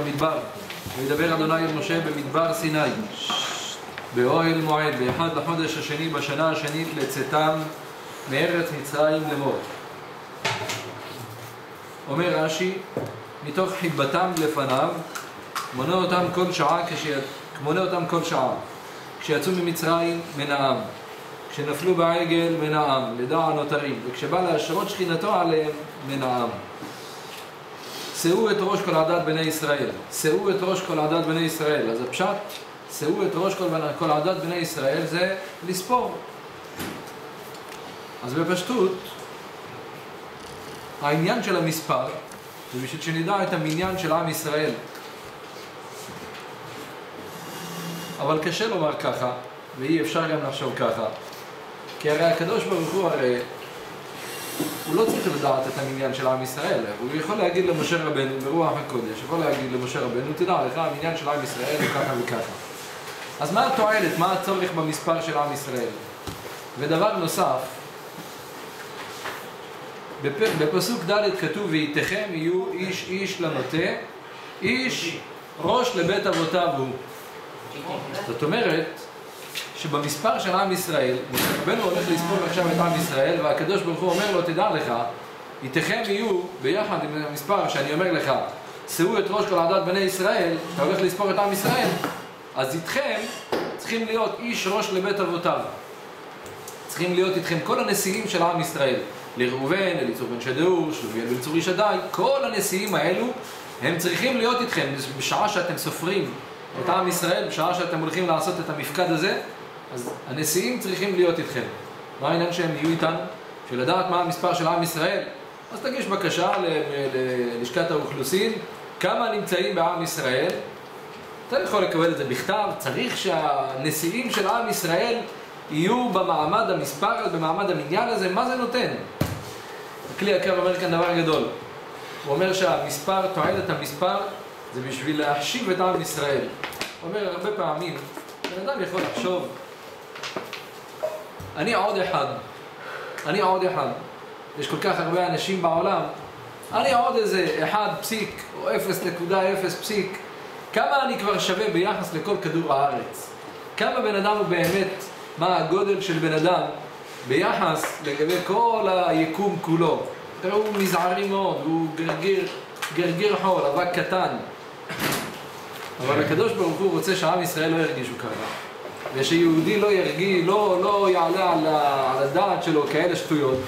במדבר. וידבר אדוני אל משה במדבר סיני. באוהל מועד, באחד לחודש השני בשנה השנית לצאתם מארץ מצרים לאמור. אומר רש"י, מתוך חיבתם לפניו, מונה אותם כל שעה, כש... מונה אותם כל שעה. כשיצאו ממצרים מנעם, כשנפלו בעגל מנעם, לדע הנותרים, וכשבא להשרות שכינתו עליהם מנעם. שאו את ראש כל עדת בני ישראל, שאו את ראש כל עדת בני ישראל, אז הפשט, שאו את ראש כל, כל עדת בני ישראל זה לספור. אז בפשטות, העניין של המספר, זה בשביל שנדע את המניין של עם ישראל. אבל קשה לומר ככה, ואי אפשר גם לחשוב ככה, כי הרי הקדוש ברוך הוא הרי, הוא לא צריך לדעת את המניין של עם ישראל, הוא יכול להגיד למשה רבנו ברוח הקודש, יכול להגיד למשה רבנו, תדע לך, המניין של עם ישראל הוא ככה וככה. אז מה התועלת, מה הצורך במספר של עם ישראל? ודבר נוסף, בפסוק ד' כתוב, ואיתכם יהיו איש איש למטה, איש ראש לבית אבותיו הוא. זאת אומרת, שבמספר של עם ישראל, רבנו הולך לספור עכשיו את עם ישראל, והקדוש ברוך הוא אומר לו, תדע לך, איתכם יהיו, ביחד עם המספר שאני אומר לך, שאו את ראש כל עדת בני ישראל, אתה הולך לספור את עם ישראל, אז איתכם צריכים להיות איש ראש לבית אבותיו. צריכים להיות איתכם כל הנשיאים של עם ישראל. לראובן, אליצור בן שדאור, שלוביאל בן צור ישדי, כל הנשיאים האלו, הם צריכים להיות איתכם בשעה שאתם סופרים את עם ישראל, בשעה שאתם הולכים לעשות את המפקד הזה, אז הנשיאים צריכים להיות איתכם. מה העניין שהם יהיו איתנו? של לדעת מה המספר של עם ישראל? אז תגיש בקשה ללשכת האוכלוסין, כמה נמצאים בעם ישראל, אתה יכול לקבל את זה בכתב, צריך שהנשיאים של עם ישראל יהיו במעמד המספר, במעמד המניין הזה, מה זה נותן? הכלי יקר אומר כאן דבר גדול. הוא אומר שהמספר, תועלת המספר, זה בשביל להחשיב את עם ישראל. הוא אומר הרבה פעמים, בן אדם יכול לחשוב, אני עוד אחד, אני עוד אחד. יש כל כך הרבה אנשים בעולם, אני עוד איזה אחד פסיק, או אפס נקודה אפס פסיק. כמה אני כבר שווה ביחס לכל כדור הארץ? כמה בן אדם הוא באמת, מה הגודל של בן אדם ביחס לגבי כל היקום כולו? הוא מזערי מאוד, הוא גרגיר, גרגיר חול, אבק קטן. אבל הקדוש ברוך הוא רוצה שעם ישראל לא ירגישו ככה. ושיהודי לא ירגיש, לא, לא יעלה על, הדעת שלו כאלה שטויות.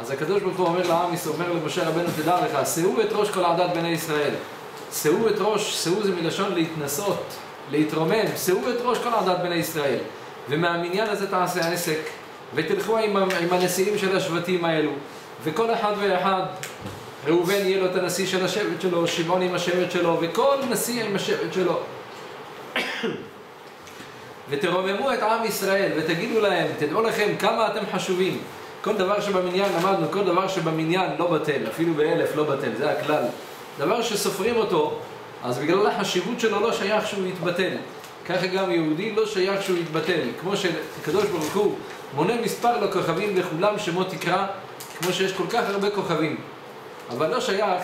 אז הקדוש ברוך הוא אומר לעם אומר למשה רבנו, תדע לך, שאו את ראש כל עדת בני ישראל. שאו את ראש, שאו זה מלשון להתנסות, להתרומם, שאו את ראש כל עדת בני ישראל. ומהמניין הזה תעשה עסק, ותלכו עם, עם הנשיאים של השבטים האלו, וכל אחד ואחד, ראובן יהיה לו את הנשיא של השבט שלו, שמעון עם השבט שלו, וכל נשיא עם השבט שלו. ותרוממו את עם ישראל, ותגידו להם, תדעו לכם כמה אתם חשובים. כל דבר שבמניין, למדנו, כל דבר שבמניין לא בטל, אפילו באלף לא בטל, זה הכלל. דבר שסופרים אותו, אז בגלל החשיבות שלו לא שייך שהוא יתבטל. ככה גם יהודי לא שייך שהוא יתבטל. כמו שקדוש ברוך הוא מונה מספר לכוכבים לכולם שמות תקרא, כמו שיש כל כך הרבה כוכבים. אבל לא שייך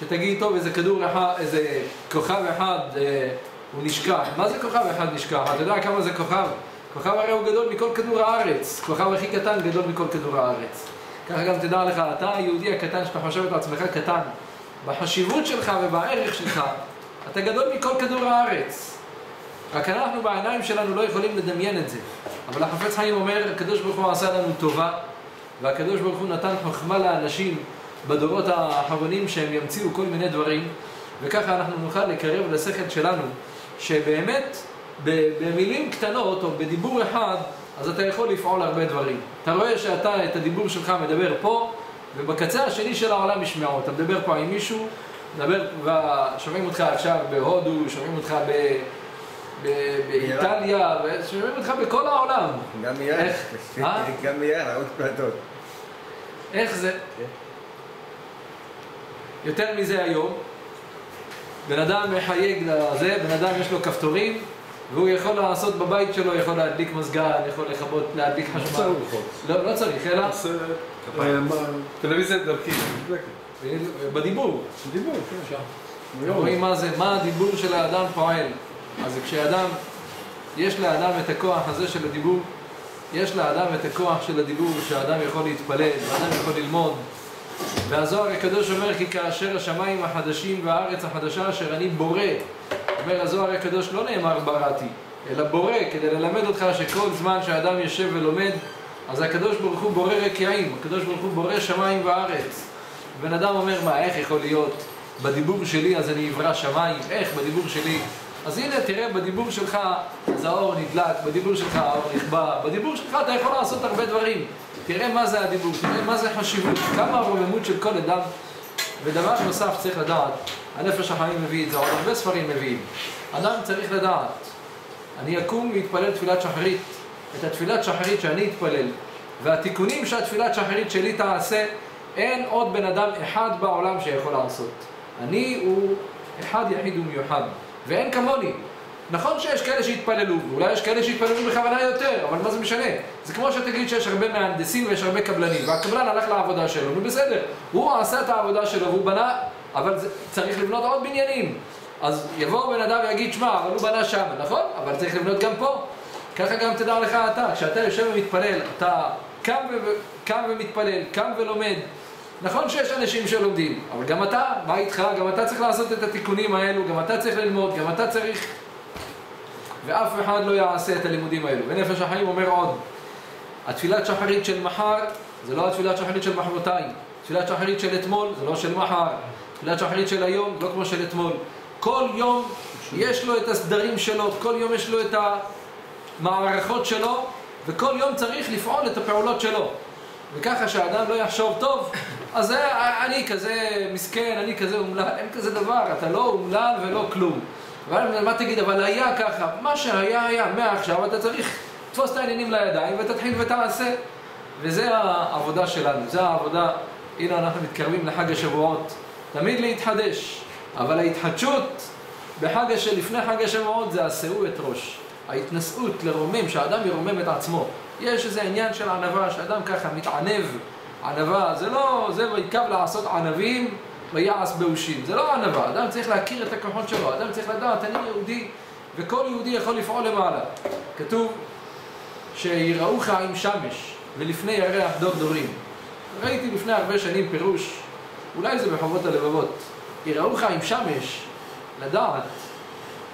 שתגיד, טוב, איזה כדור אחד, איזה כוכב אחד אה, הוא נשכח. מה זה כוכב אחד נשכח? אתה יודע כמה זה כוכב? כוכב הרי הוא גדול מכל כדור הארץ. כוכב הכי קטן גדול מכל כדור הארץ. ככה גם תדע לך, אתה היהודי הקטן שאתה חושב את עצמך קטן. בחשיבות שלך ובערך שלך, אתה גדול מכל כדור הארץ. רק אנחנו בעיניים שלנו לא יכולים לדמיין את זה. אבל החפץ חיים אומר, הקדוש ברוך הוא עשה לנו טובה, והקדוש ברוך הוא נתן חוכמה לאנשים בדורות האחרונים שהם ימציאו כל מיני דברים, וככה אנחנו נוכל לקרב לשכל שלנו, שבאמת במילים קטנות או בדיבור אחד, אז אתה יכול לפעול הרבה דברים. אתה רואה שאתה את הדיבור שלך מדבר פה, ובקצה השני של העולם ישמעו. אתה מדבר פה עם מישהו, מדבר, ושומעים אותך עכשיו בהודו, שומעים אותך ב... באיטליה, שומעים אותך בכל העולם. גם מיד, גם מיד, עוד פלטות. איך זה? יותר מזה היום, בן אדם מחייג לזה, בן אדם יש לו כפתורים, והוא יכול לעשות בבית שלו, יכול להדליק מזגן, יכול לכבות, להדליק חשמל. לא, לא צריך, אלא... טלוויזיה דרכי. בדיבור. בדיבור, כן. רואים מה זה, מה הדיבור של האדם פועל. אז כשאדם, יש לאדם את הכוח הזה של הדיבור, יש לאדם את הכוח של הדיבור, שהאדם יכול להתפלל, ואדם יכול ללמוד. והזוהר הקדוש אומר כי כאשר השמיים החדשים והארץ החדשה אשר אני בורא, אומר הזוהר הקדוש לא נאמר בראתי, אלא בורא, כדי ללמד אותך שכל זמן שאדם יושב ולומד, אז הקדוש ברוך הוא בורא רקיעים, הקדוש ברוך הוא בורא שמיים וארץ. בן אדם אומר, מה, איך יכול להיות? בדיבור שלי אז אני אברא שמיים, איך בדיבור שלי? אז הנה, תראה, בדיבור שלך אז האור נדלק, בדיבור שלך האור נכבה, בדיבור שלך אתה יכול לעשות הרבה דברים. תראה מה זה הדיבור, תראה מה זה חשיבות, כמה הרוממות של כל אדם. ודבר נוסף צריך לדעת, הנפש החיים מביא את זה, עוד הרבה ספרים מביאים. אדם צריך לדעת, אני אקום להתפלל תפילת שחרית, את התפילת שחרית שאני אתפלל, והתיקונים שהתפילת שחרית שלי תעשה, אין עוד בן אדם אחד בעולם שיכול לעשות. אני הוא אחד יחיד ומיוחד, ואין כמוני. נכון שיש כאלה שהתפללו, ואולי יש כאלה שהתפללו בכוונה יותר, אבל מה זה משנה? זה כמו שתגיד שיש הרבה מהנדסים ויש הרבה קבלנים, והקבלן הלך לעבודה שלו, נו בסדר, הוא עשה את העבודה שלו והוא בנה, אבל זה, צריך לבנות עוד בניינים. אז יבוא בן אדם ויגיד, שמע, אבל הוא בנה שם, נכון? אבל צריך לבנות גם פה. ככה גם תדע לך אתה, כשאתה יושב ומתפלל, אתה קם, ו... קם ומתפלל, קם ולומד. נכון שיש אנשים שלומדים, אבל גם אתה, מה איתך? גם אתה צריך לעשות את התיקונים האלו, גם אתה צריך ללמוד, גם אתה צריך... ואף אחד לא יעשה את הלימודים האלו. ונפש החיים אומר עוד, התפילת שחרית של מחר זה לא התפילת שחרית של מחרתיים. תפילת שחרית של אתמול זה לא של מחר. תפילת שחרית של היום לא כמו של אתמול. כל יום יש לו את הסדרים שלו, כל יום יש לו את המערכות שלו, וכל יום צריך לפעול את הפעולות שלו. וככה שהאדם לא יחשוב, טוב, אז אני כזה מסכן, אני כזה אומלל, אין כזה דבר, אתה לא אומלל ולא כלום. אבל מה תגיד, אבל היה ככה, מה שהיה היה, מעכשיו אתה צריך לתפוס את העניינים לידיים ותתחיל ותעשה. וזה העבודה שלנו, זה העבודה, הנה אנחנו מתקרבים לחג השבועות, תמיד להתחדש, אבל ההתחדשות בחג של לפני חג השבועות זה השאו את ראש, ההתנשאות לרומם, שהאדם ירומם את עצמו. יש איזה עניין של ענווה, שאדם ככה מתענב, ענווה, זה לא, זה ויקב לעשות ענבים ויעש באושים, זה לא ענווה, אדם צריך להכיר את הכוחות שלו, אדם צריך לדעת, אני יהודי, וכל יהודי יכול לפעול למעלה. כתוב שיראוך עם שמש, ולפני ירח דור דורים. ראיתי לפני הרבה שנים פירוש, אולי זה בחובות הלבבות, יראוך עם שמש, לדעת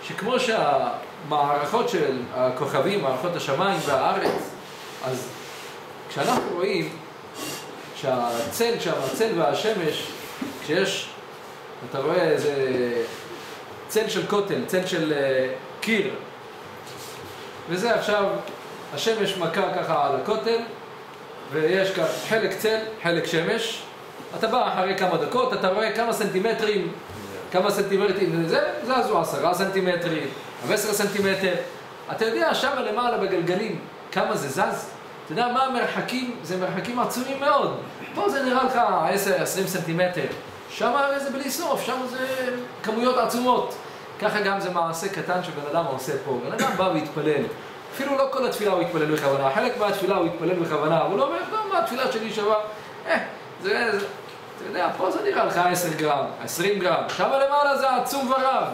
שכמו שהמערכות של הכוכבים, מערכות השמיים והארץ, אז כשאנחנו רואים שהצל שם, הצל והשמש, כשיש, אתה רואה איזה צל של כותל, צל של uh, קיר, וזה עכשיו, השמש מכה ככה על הכותל, ויש כאן חלק צל, חלק שמש, אתה בא אחרי כמה דקות, אתה רואה כמה סנטימטרים, כמה סנטימטרים, זה זזו עשרה סנטימטרים, עשרה סנטימטר, אתה יודע, שם למעלה בגלגלים, כמה זה זז? אתה יודע מה המרחקים? זה מרחקים עצומים מאוד. פה זה נראה לך 10-20 סנטימטר. שם זה בלי סוף, שם זה כמויות עצומות. ככה גם זה מעשה קטן שבן אדם עושה פה. בן אדם בא והתפלל. אפילו לא כל התפילה הוא התפלל בכוונה, חלק מהתפילה הוא התפלל בכוונה, אבל הוא אומר, לא, מה התפילה שלי שווה? אה, זה, זה, אתה יודע, פה זה נראה לך 10 גרם, 20 גרם, שם למעלה זה עצום ורב.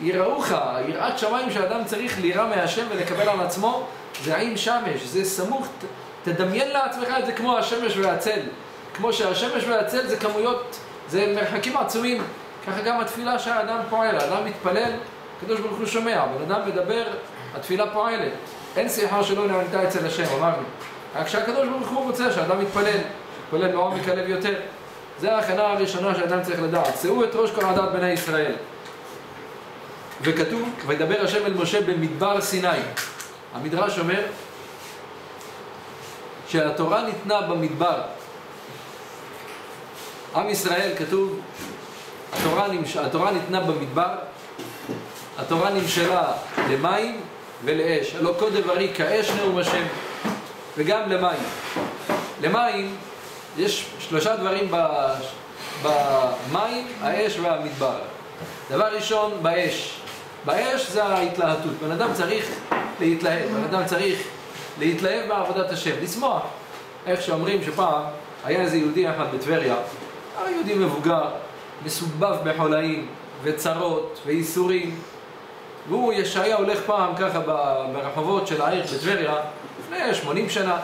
יראוך, יראת שמיים שאדם צריך לירא מהשם ולקבל על עצמו, זה האם שמש, זה סמוך, תדמיין לעצמך את זה כמו השמש והצל. כמו שהשמש והצל זה כמויות, זה מרחקים עצומים. ככה גם התפילה שהאדם פועל, האדם מתפלל, הקדוש ברוך הוא שומע, בן אדם מדבר, התפילה פועלת. אין שיחה שלא נענתה אצל השם, אמרנו. רק שהקדוש ברוך הוא רוצה שאדם יתפלל, יתפלל מעומק הלב יותר. זה ההכנה הראשונה שאדם צריך לדעת. שאו את ראש כל עדת בני ישראל. וכתוב, וידבר השם אל משה במדבר סיני. המדרש אומר שהתורה ניתנה במדבר. עם ישראל כתוב, התורה, נמש... התורה ניתנה במדבר, התורה נמשלה למים ולאש. הלא כה דברי כאש נאום השם, וגם למים. למים יש שלושה דברים במים, האש והמדבר. דבר ראשון, באש. באש זה ההתלהטות. בן אדם צריך להתלהב, בן אדם צריך להתלהב בעבודת השם, לשמוח. איך שאומרים שפעם היה איזה יהודי אחד בטבריה, יהודי מבוגר, מסובב בחולאים, וצרות וייסורים. והוא, ישעיה, הולך פעם ככה ברחובות של העיר בטבריה, לפני 80 שנה,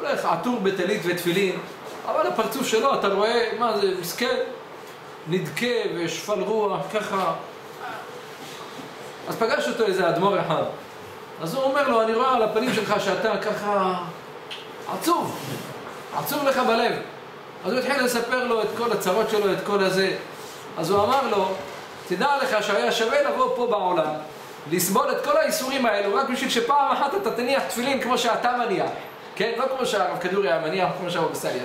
הולך עטור בטלית ותפילין, אבל הפרצוף שלו, אתה רואה, מה זה, מסכן, נדכה ושפל רוח, ככה. אז פגש אותו איזה אדמו"ר אחד. אז הוא אומר לו, אני רואה על הפנים שלך שאתה ככה עצוב, עצוב לך בלב. אז הוא התחיל לספר לו את כל הצרות שלו, את כל הזה. אז הוא אמר לו, תדע לך שהיה שווה לבוא פה בעולם, לסבול את כל האיסורים האלו, רק בשביל שפעם אחת אתה תניח תפילין כמו שאתה מניח. כן? לא כמו שהרב כדורי היה מניח, כמו שהרב בסליה.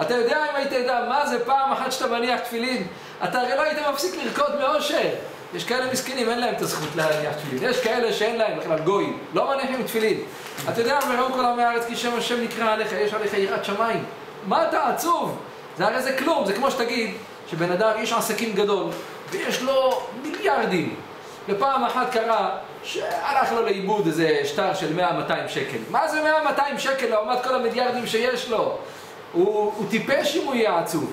אתה יודע אם היית יודע מה זה פעם אחת שאתה מניח תפילין? אתה הרי לא היית מפסיק לרקוד מאושר. יש כאלה מסכנים, אין להם את הזכות להניח תפילין. יש כאלה שאין להם בכלל גויים, לא מניחים תפילין. אתה יודע, מרום כל עמי הארץ כי שם השם נקרא עליך, יש עליך יראת שמיים. מה אתה עצוב? זה הרי זה כלום, זה כמו שתגיד שבן אדם, יש עסקים גדול, ויש לו מיליארדים. ופעם אחת קרה שהלך לו לאיבוד איזה שטר של 100-200 שקל. מה זה 100-200 שקל לעומת כל המיליארדים שיש לו? הוא, הוא טיפש אם הוא יהיה עצוב.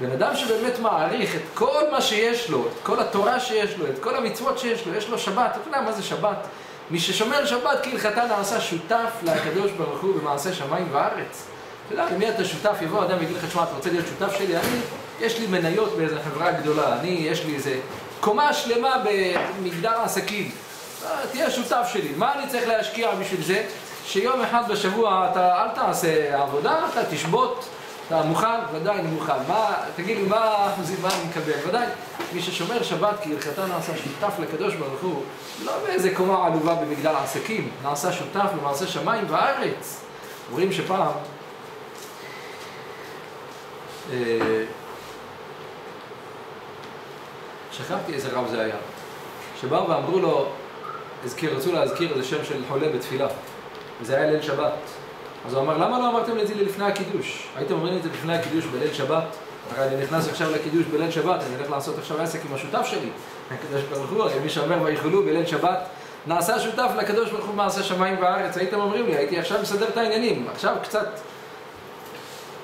בן אדם שבאמת מעריך את כל מה שיש לו, את כל התורה שיש לו, את כל המצוות שיש לו, יש לו שבת, אתה יודע מה זה שבת? מי ששומר שבת כהלכתה נעשה שותף לקדוש ברוך הוא במעשה שמיים וארץ. אתה יודע, למי אתה שותף? יבוא אדם ויגיד לך, תשמע, אתה רוצה להיות שותף שלי? אני, יש לי מניות באיזה חברה גדולה, אני, יש לי איזה קומה שלמה במגדר העסקים. אה, תהיה שותף שלי. מה אני צריך להשקיע בשביל זה? שיום אחד בשבוע אתה אל תעשה עבודה, אתה תשבות, אתה מוכן? ודאי אני מוכן. מה, תגיד לי, מה האחוזים, מה אני מקבל? ודאי, מי ששומר שבת כי הלכתה נעשה שותף לקדוש ברוך הוא, לא באיזה קומה עלובה במגדל העסקים, נעשה שותף במעשה שמיים וארץ. אומרים שפעם, שכחתי איזה רב זה היה, שבאו ואמרו לו, הזכיר, רצו להזכיר איזה שם של חולה בתפילה, וזה היה ליל שבת. אז הוא אמר, למה לא אמרתם את זה לפני הקידוש? הייתם אומרים את זה לפני הקידוש בליל שבת? הרי אני נכנס עכשיו לקידוש בליל שבת, אני הולך לעשות עכשיו עסק עם השותף שלי. הקדוש ברוך הוא, מי שאומר ויכולו בליל שבת, נעשה שותף לקדוש ברוך הוא מעשה שמיים וארץ. הייתם אומרים לי, הייתי עכשיו מסדר את העניינים, עכשיו קצת...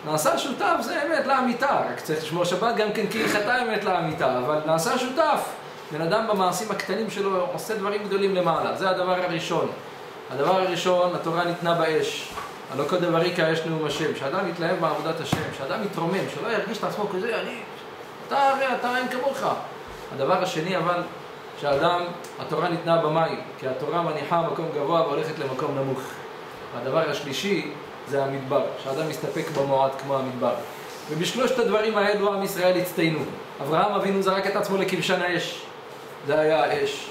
נעשה שותף זה אמת לאמיתה, רק צריך לשמור שבת גם כן כהלכתה אמת לאמיתה, אבל נעשה שותף. בן אדם במעשים הקטנים שלו עושה דברים גדולים למעלה, זה הדבר הראשון. הדבר הראשון, התורה ניתנה באש. הלא כל דבר יקרא אשנו עם השם. שאדם יתלהב בעבודת השם, שאדם יתרומם, שלא ירגיש את עצמו כזה, אני, אתה הרי, אתה אין כמוך. הדבר השני אבל, שאדם, התורה ניתנה במים, כי התורה מניחה מקום גבוה והולכת למקום נמוך. והדבר השלישי זה המדבר, שאדם מסתפק במועד כמו המדבר. ובשלושת הדברים האלו עם ישראל הצטיינו. אברהם אבינו זרק את עצמו לכבשן האש. זה היה האש.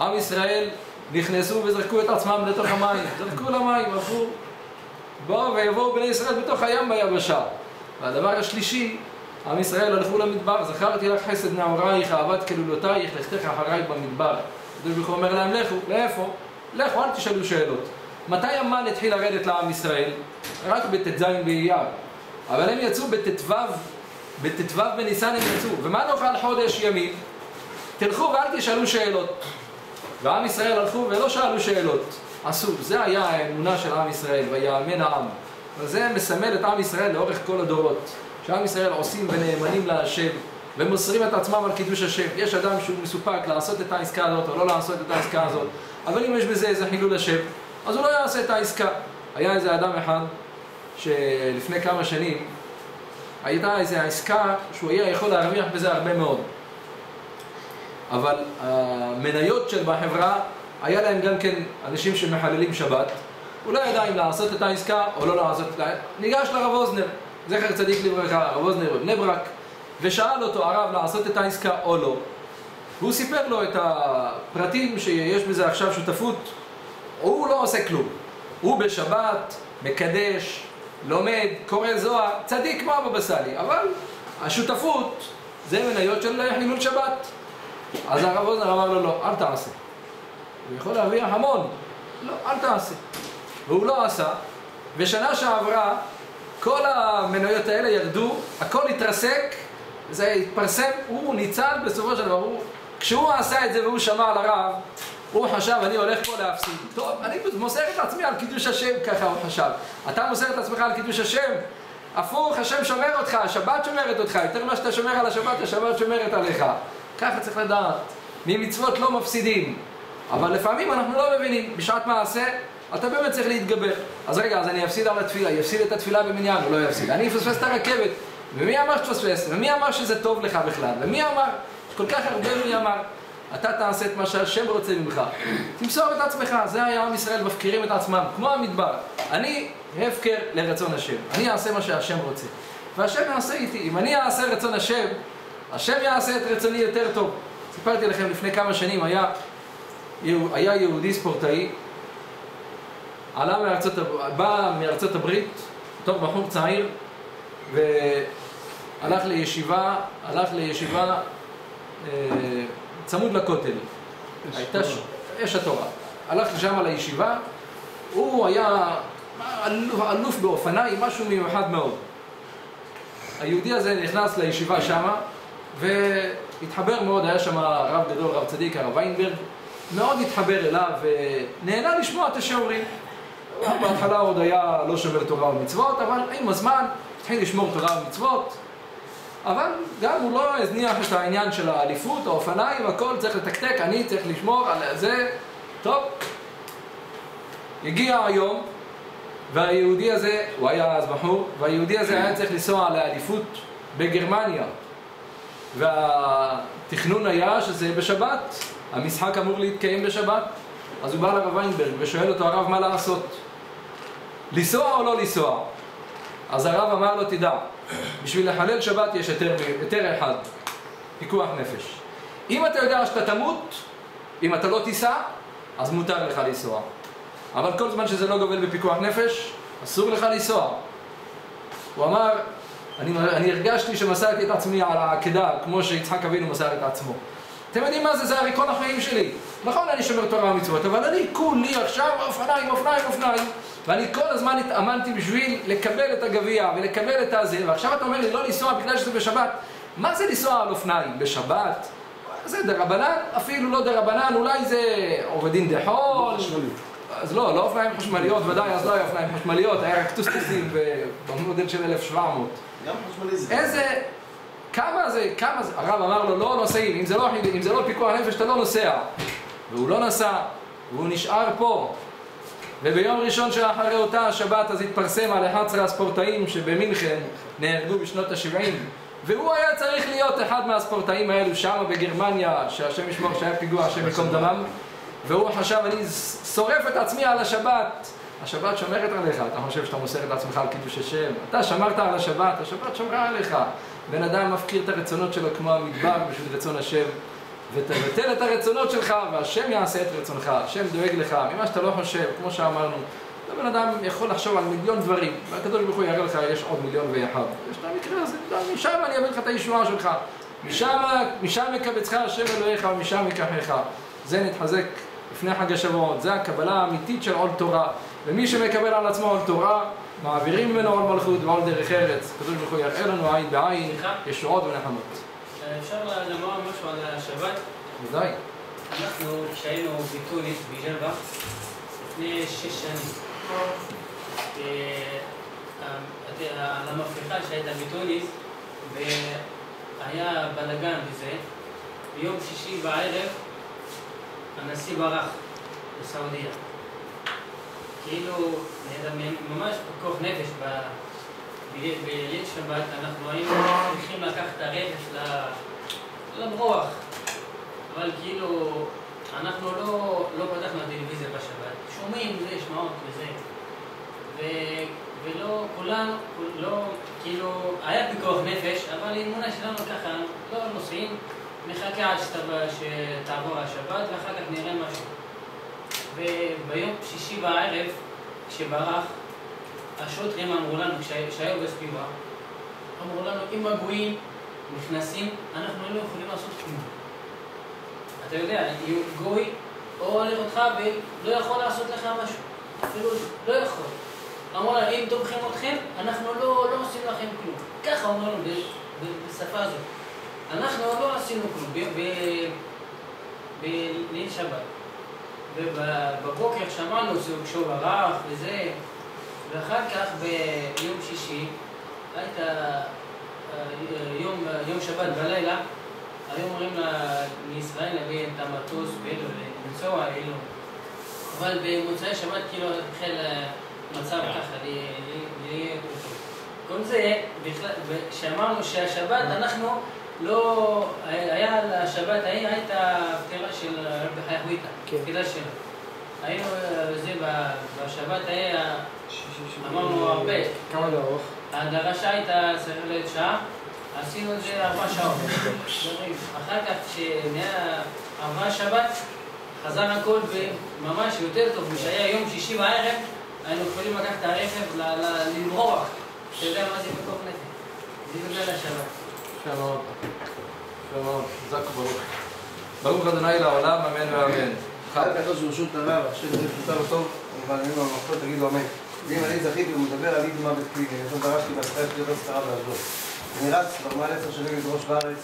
עם ישראל נכנסו וזרקו את עצמם לתוך המים, זרקו למים, הלכו, באו ויבואו בני ישראל בתוך הים ביבשה. והדבר השלישי, עם ישראל הלכו למדבר, זכרתי לך חסד נעורייך, אהבת כלולותייך, לכתך אחריי במדבר. הקדוש ברוך הוא אומר להם, לכו, לאיפה? לכו, אל תשאלו שאלות. מתי המן התחיל לרדת לעם ישראל? רק בט"ז באייר. אבל הם יצאו בט"ו, בט"ו בניסן הם יצאו. ומה נאכל חודש ימים? תלכו ואל תשאלו שאלות. ועם ישראל הלכו ולא שאלו שאלות. עשו. זה היה האמונה של עם ישראל, ויאמן העם. וזה מסמל את עם ישראל לאורך כל הדורות. שעם ישראל עושים ונאמנים להשם, ומוסרים את עצמם על קידוש השם. יש אדם שהוא מסופק לעשות את העסקה הזאת או לא לעשות את העסקה הזאת, אבל אם יש בזה איזה חילול השם, אז הוא לא יעשה את העסקה. היה איזה אדם אחד שלפני כמה שנים הייתה איזו עסקה שהוא היה יכול להרוויח בזה הרבה מאוד. אבל המניות של בחברה, היה להם גם כן אנשים שמחללים שבת, הוא לא ידע אם לעשות את העסקה או לא לעשות את העסקה. ניגש לרב אוזנר, זכר צדיק לברכה, הרב אוזנר בבני ברק, ושאל אותו הרב לעשות את העסקה או לא. והוא סיפר לו את הפרטים שיש בזה עכשיו שותפות, הוא לא עושה כלום. הוא בשבת, מקדש, לומד, קורא זוהר, צדיק כמו אבא בסאלי, אבל השותפות זה מניות של חילול שבת. אז הרב אוזנר אמר לו, לא, אל תעשה. הוא יכול להרוויח המון. לא, אל תעשה. והוא לא עשה, ושנה שעברה כל המניות האלה ירדו, הכל התרסק, זה התפרסם, הוא ניצל בסופו של דבר, הוא, כשהוא עשה את זה והוא שמע על הרב, הוא חשב, אני הולך פה להפסיד. טוב, אני מוסר את עצמי על קידוש השם, ככה הוא חשב. אתה מוסר את עצמך על קידוש השם? הפוך, השם שומר אותך, השבת שומרת אותך, יותר ממה שאתה שומר על השבת, השבת שומרת עליך. ככה צריך לדעת. ממצוות לא מפסידים. אבל לפעמים אנחנו לא מבינים. בשעת מעשה, אתה באמת צריך להתגבר. אז רגע, אז אני אפסיד על התפילה, יפסיד את התפילה במניין, או לא יפסיד. אני אפספס את הרכבת. ומי אמר שתפספס? ומי אמר שזה טוב לך בכלל? ומי אמר? כל כך הרבה מי אמר. אתה תעשה את מה שהשם רוצה ממך. תמסור את עצמך, זה היה עם ישראל מפקירים את עצמם, כמו המדבר. אני הפקר לרצון השם. אני אעשה מה שהשם רוצה. והשם יעשה איתי. אם אני אעשה רצון השם, השם יעשה את רצוני יותר טוב. סיפרתי לכם לפני כמה שנים, היה, היה יהודי ספורטאי, עלה מארצות, בא מארצות הברית, בתור בחור צעיר, והלך לישיבה, הלך לישיבה צמוד לכותל. הייתה ש... אש התורה. הלך לשם לישיבה, הוא היה אלוף באופניים, משהו מיוחד מאוד. היהודי הזה נכנס לישיבה שמה, והתחבר מאוד, היה שם רב גדול, רב צדיק, הרב ויינברג, מאוד התחבר אליו ונהנה לשמוע את השיעורים. בהתחלה עוד היה לא שומר תורה ומצוות, אבל עם הזמן התחיל לשמור תורה ומצוות, אבל גם הוא לא הזניח את העניין של האליפות, האופניים, הכל צריך לתקתק, אני צריך לשמור על זה. טוב, הגיע היום, והיהודי הזה, הוא היה אז בחור, והיהודי הזה היה צריך לנסוע לאליפות בגרמניה. והתכנון היה שזה בשבת, המשחק אמור להתקיים בשבת. אז הוא בא לרב ויינברג ושואל אותו, הרב, מה לעשות? לנסוע או לא לנסוע? אז הרב אמר לו, תדע, בשביל לחלל שבת יש היתר, היתר אחד, פיקוח נפש. אם אתה יודע שאתה תמות, אם אתה לא תיסע, אז מותר לך לנסוע. אבל כל זמן שזה לא גובל בפיקוח נפש, אסור לך לנסוע. הוא אמר, אני, אני הרגשתי שמסרתי את עצמי על העקדה, כמו שיצחק אבינו מסר את עצמו. אתם יודעים מה זה? זה הריקון החיים שלי. נכון, אני שומר תורה ומצוות, אבל אני כולי עכשיו אופניים, אופניים, אופניים. ואני כל הזמן התאמנתי בשביל לקבל את הגביע ולקבל את הזה, ועכשיו אתה אומר לי לא לנסוע בגלל שזה בשבת. מה זה לנסוע על אופניים? בשבת? זה דרבנן, אפילו לא דרבנן, אולי זה עובדין דחול. אז לא, לא אופניים חשמליות, ודאי, אז לא היה אופניים חשמליות, היה רק טוסטוסים במודל של 1700. גם חשמלי זה. איזה... כמה זה, כמה זה, הרב אמר לו, לא נוסעים, אם זה לא, אם זה לא פיקוח נפש, אתה לא נוסע. והוא לא נסע, והוא נשאר פה. וביום ראשון שאחרי אותה השבת אז התפרסם על 11 הספורטאים שבמינכן נהרגו בשנות ה-70 והוא היה צריך להיות אחד מהספורטאים האלו שם בגרמניה שהשם ישמור שהיה פיגוע, השם ייקום דמם. והוא חשב, אני שורף את עצמי על השבת. השבת שומרת עליך, אתה חושב שאתה מוסר את עצמך על קידוש השם? אתה שמרת על השבת, השבת שומרה עליך בן אדם מפקיר את הרצונות שלו כמו המדבר בשביל רצון השם ותבטל את הרצונות שלך, והשם יעשה את רצונך, השם דואג לך, ממה שאתה לא חושב, כמו שאמרנו. הבן אדם יכול לחשוב על מיליון דברים, והקדוש ברוך הוא יראה לך, יש עוד מיליון ואחד. יש את המקרה הזה, משם אני אביא לך את הישועה שלך. משם, משם יקבצך השם אלוהיך ומשם ייקחך. זה נתחזק לפני חג השבועות, זה הקבלה האמיתית של עול תורה. ומי שמקבל על עצמו עול תורה, מעבירים ממנו עול מלכות ועול דרך ארץ. הקדוש ברוך הוא יראה לנו עין בעין, ישועות ונחמות. אפשר לומר משהו על השבת? ודאי. אנחנו, כשהיינו בתוניס, בג'רבה, לפני שש שנים, על המהפכה שהייתה בתוניס, והיה בלאגן בזה, ביום שישי בערב הנשיא ברח לסעודיה. כאילו, ממש פיקוח נפש בליל שבת אנחנו היינו צריכים לקחת את הרכש לברוח, אבל כאילו אנחנו לא, לא פתחנו טלוויזיה בשבת, שומעים זה, שמעות וזה, ו, ולא, כולם, לא, כאילו, היה פיקוח נפש, אבל האמונה שלנו ככה, לא נוסעים, נחכה עד שתעבור השבת ואחר כך נראה משהו. וביום שישי בערב, כשברח, השוטרים אמרו לנו, כשהיו בסביבה, אמרו לנו, אם הגויים נכנסים, אנחנו לא יכולים לעשות כלום. אתה יודע, גוי אוהב אותך ולא יכול לעשות לך משהו. אפילו לא יכול. אמרו לנו, אם תומכים אתכם, אנחנו לא, לא עושים לכם כלום. ככה אמרו לנו בשפה הזאת. אנחנו לא עשינו כלום בליל שבת. ובבוקר שמענו שהוא ברח וזה, ואחר כך ביום שישי, הייתה יום, יום שבת בלילה, היו אומרים לישראל להביא את המטוס ואילו, לנסוע, אילו. אבל במוצאי שבת כאילו החל אה, מצב ככה, לי- כל זה, כשאמרנו שהשבת, אנחנו לא, היה ההיא הייתה הפטירה של רבי חיה חוויטה, כן. הפטירה שלו. היינו אה, זה ב- בשבת היה, אמרנו הרבה, כמה לאורך? הדרשה הייתה צריכה להיות שעה, עשינו את זה ארבע שעות. אחר כך, כשנהיה ארבע שבת, חזר הכל ממש יותר טוב, כשהיה יום שישי בערב, היינו יכולים לקחת את הרכב ל- ל- למרוח. אתה יודע מה זה פיקוח נפש? זה בגלל השבת. יפה מאוד. יפה מאוד. חזק וברוך. ברוך אדוני לעולם, אמן ואמן. חג הקדוש ברשות הרב, השם זה פשוטה וטוב, אבל אני במחוז תגידו אמן. ואם אני זכיתי ומדבר על אי דמוות קליני, עכשיו דרשתי בהצלחה להיות אזכרה באשדוד. אני רץ כבר מעל עשר שנים לדרוש בארץ,